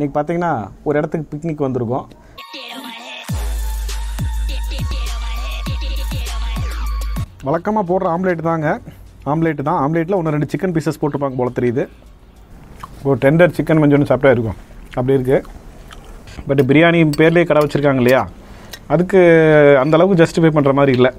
இன்றைக்கி பார்த்தீங்கன்னா ஒரு இடத்துக்கு பிக்னிக் வந்திருக்கோம். வழக்கமாக போடுற ஆம்லேட் தாங்க. ஆம்லேட் தான். ஆம்லேட்டில் ஒன்று ரெண்டு சிக்கன் பீசஸ் போட்டுப்பாங்க போல தெரியுது. ஒரு டெண்டர் சிக்கன் கொஞ்சம் சாப்பிட்டா இருக்கும். அப்படி இருக்குது பட் பிரியாணி பேர்லேயே கடை வச்சுருக்காங்க இல்லையா? அதுக்கு அந்த அளவுக்கு ஜஸ்டிஃபை பண்ணுற மாதிரி இல்லை.